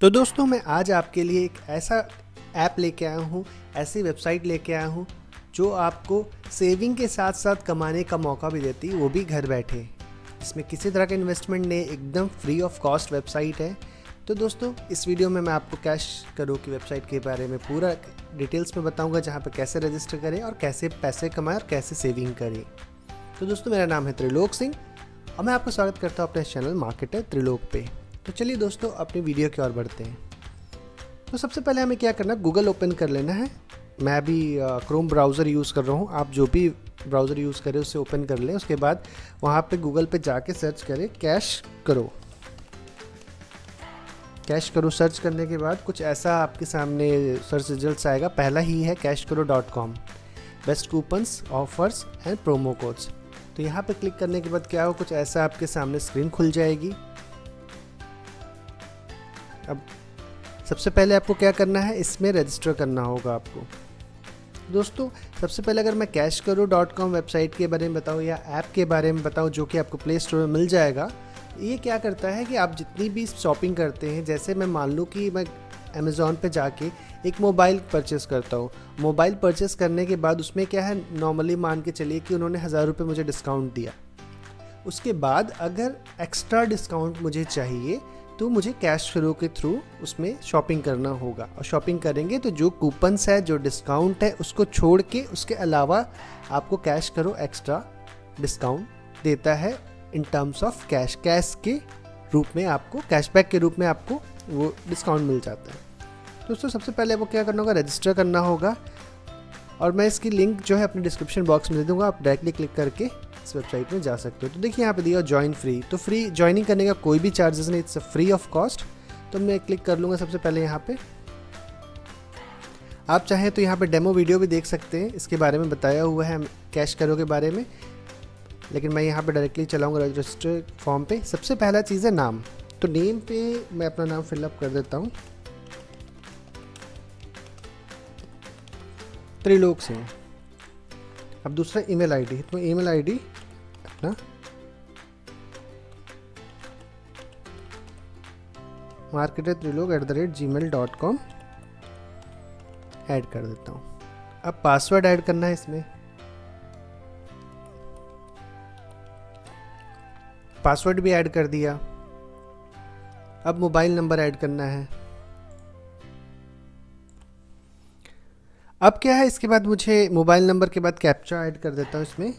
तो दोस्तों, मैं आज आपके लिए एक ऐसा ऐप लेके आया हूँ, ऐसी वेबसाइट लेके आया हूँ, जो आपको सेविंग के साथ साथ कमाने का मौका भी देती है, वो भी घर बैठे। इसमें किसी तरह का इन्वेस्टमेंट नहीं, एकदम फ्री ऑफ़ कॉस्ट वेबसाइट है। तो दोस्तों, इस वीडियो में मैं आपको कैश करो की वेबसाइट के बारे में पूरा डिटेल्स में बताऊँगा, जहाँ पर कैसे रजिस्टर करें और कैसे पैसे कमाएँ और कैसे सेविंग करें। तो दोस्तों, मेरा नाम है त्रिलोक सिंह और मैं आपका स्वागत करता हूँ अपने चैनल मार्केटर त्रिलोक पे। तो चलिए दोस्तों, अपनी वीडियो की ओर बढ़ते हैं। तो सबसे पहले हमें क्या करना है गूगल ओपन कर लेना है। मैं अभी क्रोम ब्राउज़र यूज़ कर रहा हूँ। आप जो भी ब्राउज़र यूज़ करें, उसे ओपन कर लें। उसके बाद वहाँ पे गूगल पे जाके सर्च करें कैश करो। कैश करो सर्च करने के बाद कुछ ऐसा आपके सामने सर्च रिज़ल्ट आएगा। पहला ही है CashKaro dot com best coupons offers and promo codes तो यहाँ पे क्लिक करने के बाद क्या हो कुछ ऐसा आपके सामने स्क्रीन खुल जाएगी। अब सबसे पहले आपको क्या करना है? इसमें रजिस्टर करना होगा आपको। दोस्तों, सबसे पहले अगर मैं कैश करो डॉट कॉम वेबसाइट के बारे में बताऊँ या ऐप के बारे में बताऊँ जो कि आपको प्ले स्टोर में मिल जाएगा, ये क्या करता है कि आप जितनी भी शॉपिंग करते हैं, जैसे मैं मान लूँ कि मैं अमेज़ोन पे जाके एक मोबाइल परचेस करता हूँ। मोबाइल परचेस करने के बाद उसमें क्या है? नॉर्मली मान के चलिए कि उन्होंने हज़ार रुपये मुझे डिस्काउंट दिया। उसके बाद अगर एक्स्ट्रा डिस्काउंट मुझे चाहिए तो मुझे कैश फ्लो के थ्रू उसमें शॉपिंग करना होगा। और शॉपिंग करेंगे तो जो कूपन्स है, जो डिस्काउंट है, उसको छोड़ के उसके अलावा आपको कैश करो एक्स्ट्रा डिस्काउंट देता है in terms of cash cash के रूप में आपको कैशबैक के रूप में आपको वो डिस्काउंट मिल जाता है। दोस्तों, सबसे पहले आपको क्या करना होगा? रजिस्टर करना होगा। और मैं इसकी लिंक जो है अपने डिस्क्रिप्शन बॉक्स में दे दूँगा। आप डायरेक्टली क्लिक करके इस वेबसाइट में जा सकते हो। तो देखिए, यहाँ पे दिया ज्वाइन फ्री तो फ्री ज्वाइनिंग करने का कोई भी चार्जेस नहीं इट्स फ्री ऑफ़ कॉस्ट तो मैं क्लिक कर लूँगा सबसे पहले यहाँ पे। आप चाहें तो यहाँ पे डेमो वीडियो भी देख सकते हैं। इसके बारे में बताया हुआ है कैश करो के बारे में। लेकिन मैं यहाँ पे डायरेक्टली चलाऊँगा रजिस्टर फॉर्म पे। सबसे पहला चीज़ है नाम। तो नेम पे मैं अपना नाम फिलअप कर देता हूँ। त्रिलोक सिंह। अब दूसरा ईमेल आईडी तो ईमेल आईडी अपना marketer Trilok at the rate Gmail dot com add कर देता हूँ। अब पासवर्ड ऐड करना है इसमें। पासवर्ड भी ऐड कर दिया। अब मोबाइल नंबर ऐड करना है। अब क्या है? इसके बाद मुझे मोबाइल नंबर के बाद कैप्चा ऐड कर देता हूँ इसमें।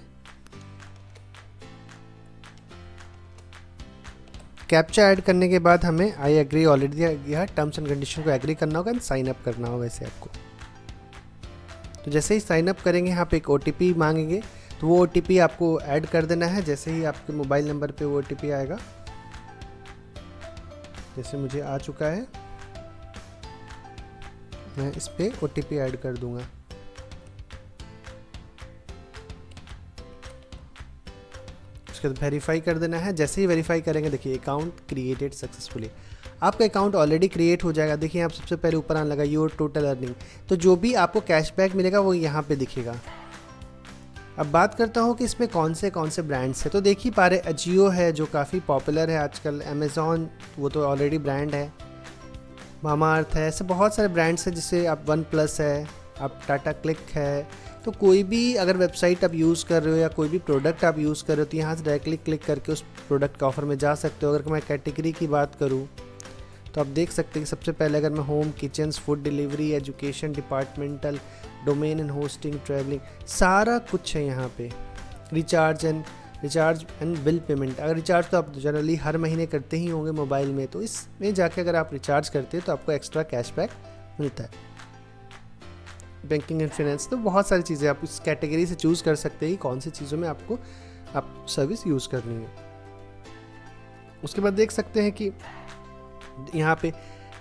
कैप्चा ऐड करने के बाद हमें आई एग्री ऑलरेडी दिया टर्म्स एंड कंडीशन को एग्री करना होगा एंड साइन अप करना होगा इसे आपको। तो जैसे ही साइन अप करेंगे, यहाँ पे एक ओटीपी मांगेंगे तो वो ओटीपी आपको ऐड कर देना है। जैसे ही आपके मोबाइल नंबर पे वो ओटीपी आएगा, जैसे मुझे आ चुका है, मैं इस पर ओ ऐड कर दूँगा। उसके बाद वेरीफाई कर देना है। जैसे ही वेरीफाई करेंगे, देखिए अकाउंट क्रिएटेड सक्सेसफुली आपका अकाउंट ऑलरेडी क्रिएट हो जाएगा। देखिए, आप सबसे पहले ऊपर आने लगा योर टोटल अर्निंग तो जो भी आपको कैशबैक मिलेगा, वो यहाँ पे दिखेगा। अब बात करता हूँ कि इसमें कौन से कौन से ब्रांड्स हैं। तो देख ही पा रहे अजियो है, जो काफ़ी पॉपुलर है आजकल। अमेज़ॉन वो तो ऑलरेडी ब्रांड है। मामा अर्थ है, ऐसे बहुत सारे ब्रांड्स हैं जिससे आप वन प्लस है, आप टाटा क्लिक है तो कोई भी अगर वेबसाइट आप यूज़ कर रहे हो या कोई भी प्रोडक्ट आप यूज़ कर रहे हो तो यहाँ से डायरेक्टली क्लिक करके उस प्रोडक्ट का ऑफ़र में जा सकते हो। अगर मैं कैटेगरी की बात करूँ तो आप देख सकते हैं कि सबसे पहले अगर मैं home kitchen food delivery education departmental domain and hosting traveling सारा कुछ है यहाँ पे। Recharge and recharge and bill payment अगर रिचार्ज तो आप जनरली हर महीने करते ही होंगे मोबाइल में तो इसमें जाके अगर आप रिचार्ज करते हैं तो आपको एक्स्ट्रा कैशबैक मिलता है। बैंकिंग एंड फाइनेंस तो बहुत सारी चीज़ें आप इस कैटेगरी से चूज़ कर सकते हैं कौन सी चीज़ों में आपको, आप सर्विस यूज़ करनी है। उसके बाद देख सकते हैं कि यहाँ पे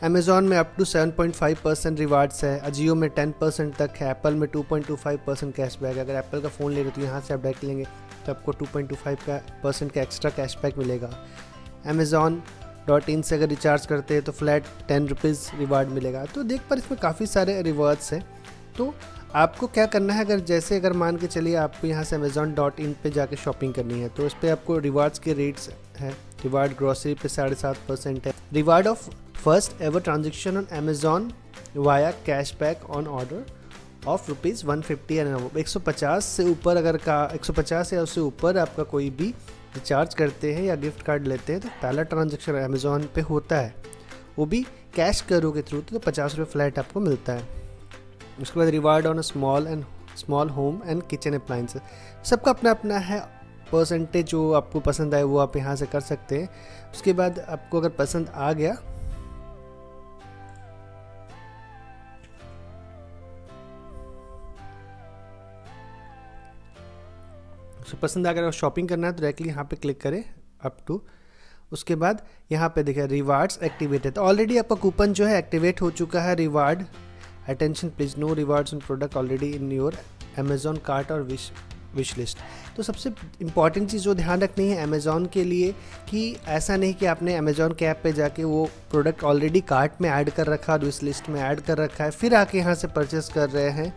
अमेज़ॉन में अप टू 7.5 परसेंट रिवार्ड्स है अजियो में 10 परसेंट तक है एप्पल में 2.25 परसेंट कैशबैक अगर एप्पल का फ़ोन ले रहे तो यहाँ से आप डायरेक्ट लेंगे तो आपको 2.25 का परसेंट का एक्स्ट्रा कैशबैक मिलेगा। अमेज़ॉन डॉट इन से अगर रिचार्ज करते हैं तो फ्लैट टेन रुपीज़ रिवार्ड मिलेगा। तो देख पर इसमें काफ़ी सारे रिवार्ड्स हैं। तो आपको क्या करना है? अगर जैसे अगर मान के चलिए आपको यहाँ से अमेज़ॉन डॉट इन पर जाके शॉपिंग करनी है तो उस पर आपको रिवार्ड्स के रेट्स हैं। रिवार्ड ग्रॉसरी पे साढ़े सात परसेंट है। Reward of first ever transaction on Amazon via cashback on order of rupees one fifty and एक सौ पचास से ऊपर अगर का, एक सौ पचास या उससे ऊपर आपका कोई भी रिचार्ज करते हैं या गिफ्ट कार्ड लेते हैं तो पहला ट्रांजेक्शन अमेज़ोन पे होता है। वो भी कैश करो के थ्रू तो पचास रुपये फ्लैट आपको मिलता है। उसके बाद reward on small and small home and kitchen appliance सबका अपना अपना है। परसेंटेज जो आपको पसंद आए, वो आप यहाँ से कर सकते हैं। उसके बाद आपको अगर पसंद आ गया सो पसंद अगर शॉपिंग करना है तो डायरेक्टली यहाँ पे क्लिक करें अप टू उसके बाद यहाँ पे देखें रिवार्ड्स एक्टिवेटेड तो ऑलरेडी आपका कूपन जो है एक्टिवेट हो चुका है reward attention please no rewards in product already in your Amazon cart और विश विश लिस्ट तो सबसे इंपॉर्टेंट चीज़ जो ध्यान रखनी है अमेज़ोन के लिए कि ऐसा नहीं कि आपने अमेज़ोन के ऐप पे जाके वो प्रोडक्ट ऑलरेडी कार्ट में ऐड कर रखा और विश लिस्ट में ऐड कर रखा है, फिर आके यहाँ से परचेस कर रहे हैं,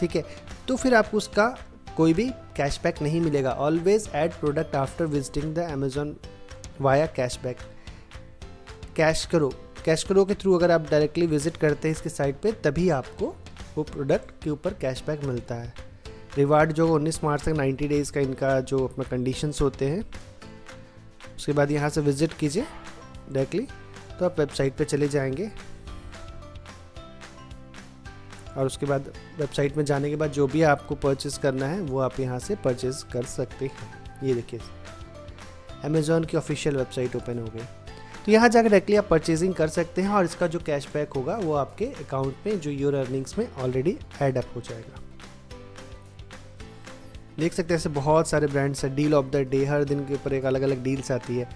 ठीक है? तो फिर आपको उसका कोई भी कैशबैक नहीं मिलेगा। Always add product after visiting the Amazon via cashback CashKaro. CashKaro के थ्रू अगर आप डायरेक्टली विज़िट करते हैं इसके साइट पे, तभी आपको वो प्रोडक्ट के ऊपर कैशबैक मिलता है। रिवार्ड जो 19 मार्च तक 90 डेज़ का इनका जो अपना कंडीशंस होते हैं, उसके बाद यहाँ से विज़िट कीजिए डायरेक्टली तो आप वेबसाइट पे चले जाएँगे। और उसके बाद वेबसाइट में जाने के बाद जो भी आपको परचेज़ करना है, वो आप यहाँ से परचेज़ कर सकते हैं। ये देखिए अमेज़ोन की ऑफिशियल वेबसाइट ओपन हो गई। तो यहाँ जाकर डायरेक्टली आप परचेजिंग कर सकते हैं और इसका जो कैशबैक होगा वो आपके अकाउंट में, जो योर अर्निंग्स में ऑलरेडी एड अप हो जाएगा। देख सकते हैं ऐसे बहुत सारे ब्रांड्स हैं। डील ऑफ़ द डे हर दिन के ऊपर एक अलग अलग डील्स आती है।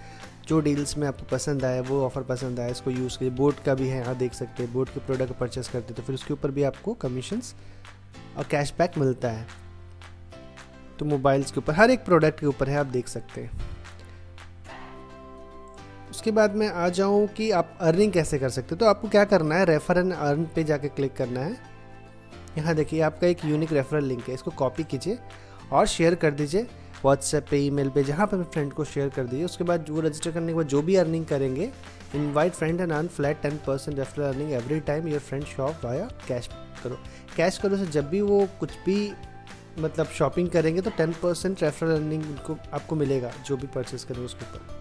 जो डील्स में आपको पसंद आया वो ऑफ़र पसंद आया इसको यूज़ कीजिए बोट का भी है, यहाँ देख सकते हैं। बोट के प्रोडक्ट परचेस करते हैं तो फिर उसके ऊपर भी आपको कमीशंस और कैशबैक मिलता है। तो मोबाइल्स के ऊपर, हर एक प्रोडक्ट के ऊपर है, आप देख सकते हैं। उसके बाद मैं आ जाऊँ कि आप अर्निंग कैसे कर सकते तो आपको क्या करना है? रेफर एंड अर्न पे जाके क्लिक करना है। यहाँ देखिए, आपका एक यूनिक रेफरल लिंक है। इसको कॉपी कीजिए और शेयर कर दीजिए व्हाट्सएप पे ईमेल पे, जहाँ पर फ्रेंड को शेयर कर दीजिए। उसके बाद वो रजिस्टर करने के बाद जो भी अर्निंग करेंगे invite friend and earn flat ten percent referral earning every time your friend shop via CashKaro. CashKaro से जब भी वो कुछ भी मतलब शॉपिंग करेंगे तो टेन परसेंट रेफरल अर्निंग उनको, आपको मिलेगा, जो भी परचेज करेंगे उसके ऊपर।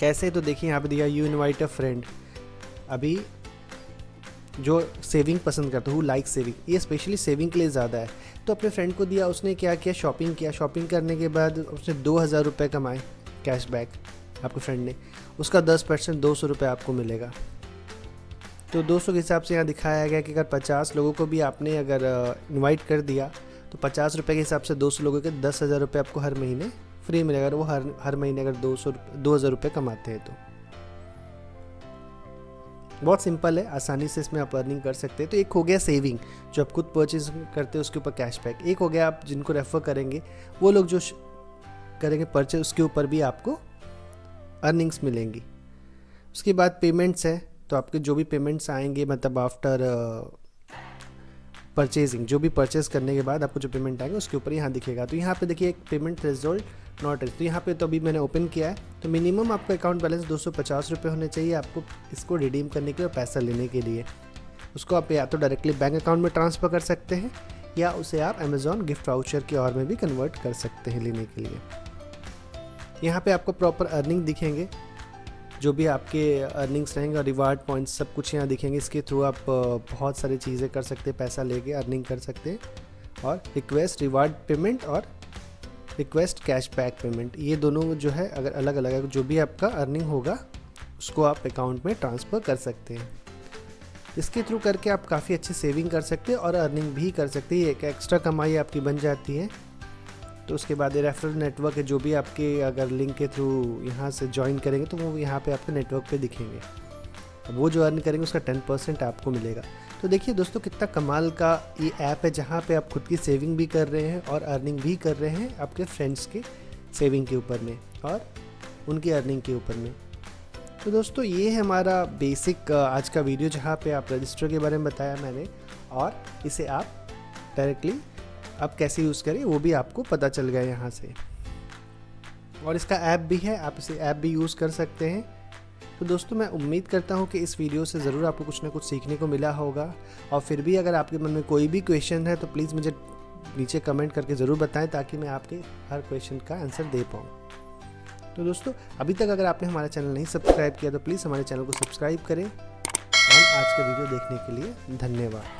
कैसे? तो देखिए, यहाँ पे दिया यू इनवाइट अ फ्रेंड अभी जो सेविंग पसंद करता हूँ लाइक सेविंग ये स्पेशली सेविंग के लिए ज़्यादा है। तो अपने फ्रेंड को दिया, उसने क्या किया? शॉपिंग किया। शॉपिंग करने के बाद उसने दो हज़ार रुपये कमाए कैशबैक आपके फ्रेंड ने। उसका दस परसेंट दो सौ रुपये आपको मिलेगा। तो दो सौ के हिसाब से यहाँ दिखाया गया कि अगर पचास लोगों को भी आपने अगर इनवाइट कर दिया तो पचास रुपये के हिसाब से दो सौ लोगों के दस हज़ार रुपये आपको हर महीने फ्री मिलेगा अगर वो हर हर महीने अगर दो सौ दो हज़ार रुपये कमाते हैं तो। बहुत सिंपल है, आसानी से इसमें आप अर्निंग कर सकते हैं। तो एक हो गया सेविंग जो आप खुद परचेज करते हैं, उसके ऊपर कैशबैक एक हो गया आप जिनको रेफ़र करेंगे, वो लोग जो करेंगे परचेज उसके ऊपर भी आपको अर्निंग्स मिलेंगी। उसके बाद पेमेंट्स है तो आपके जो भी पेमेंट्स आएँगे मतलब आफ्टर परचेजिंग जो भी परचेज करने के बाद आपको जो पेमेंट आएँगे, उसके ऊपर यहाँ दिखेगा। तो यहाँ पे देखिए एक पेमेंट रिज़ल्ट नॉट रिच तो यहाँ पे तो अभी मैंने ओपन किया है। तो मिनिमम आपका अकाउंट बैलेंस दो सौ होने चाहिए आपको इसको रिडीम करने के लिए पैसा लेने के लिए। उसको आप या तो डायरेक्टली बैंक अकाउंट में ट्रांसफ़र कर सकते हैं, या उसे आप अमेज़ॉन गिफ्ट वाउचर की और में भी कन्वर्ट कर सकते हैं लेने के लिए। यहाँ पे आपको प्रॉपर अर्निंग दिखेंगे, जो भी आपके अर्निंग्स रहेंगे और रिवार्ड पॉइंट्स सब कुछ यहाँ दिखेंगे। इसके थ्रू आप बहुत सारी चीज़ें कर सकते हैं, पैसा लेके अर्निंग कर सकते हैं। और रिक्वेस्ट रिवार्ड पेमेंट और रिक्वेस्ट कैश बैक पेमेंट ये दोनों जो है, अगर अलग अलग है, जो भी आपका अर्निंग होगा, उसको आप अकाउंट में ट्रांसफ़र कर सकते हैं। इसके थ्रू करके आप काफ़ी अच्छी सेविंग कर सकते हैं और अर्निंग भी कर सकते हैं। एक एक्स्ट्रा कमाई आपकी बन जाती है। तो उसके बाद ये रेफरल नेटवर्क है, जो भी आपके अगर लिंक के थ्रू यहाँ से ज्वाइन करेंगे तो वो यहाँ पे आपके नेटवर्क पे दिखेंगे। वो जो अर्न करेंगे, उसका टेन परसेंट आपको मिलेगा। तो देखिए दोस्तों, कितना कमाल का ये ऐप है जहाँ पे आप खुद की सेविंग भी कर रहे हैं और अर्निंग भी कर रहे हैं आपके फ्रेंड्स के सेविंग के ऊपर में और उनकी अर्निंग के ऊपर में। तो दोस्तों, ये है हमारा बेसिक आज का वीडियो जहाँ पे आप रजिस्टर के बारे में बताया मैंने और इसे आप डायरेक्टली आप कैसे यूज़ करें, वो भी आपको पता चल गया यहाँ से। और इसका ऐप भी है, आप इसे ऐप भी यूज़ कर सकते हैं। तो दोस्तों, मैं उम्मीद करता हूँ कि इस वीडियो से ज़रूर आपको कुछ ना कुछ सीखने को मिला होगा। और फिर भी अगर आपके मन में कोई भी क्वेश्चन है तो प्लीज़ मुझे नीचे कमेंट करके ज़रूर बताएँ, ताकि मैं आपके हर क्वेश्चन का आंसर दे पाऊँ। तो दोस्तों, अभी तक अगर आपने हमारा चैनल नहीं सब्सक्राइब किया तो प्लीज़ हमारे चैनल को सब्सक्राइब करें। एंड आज का वीडियो देखने के लिए धन्यवाद।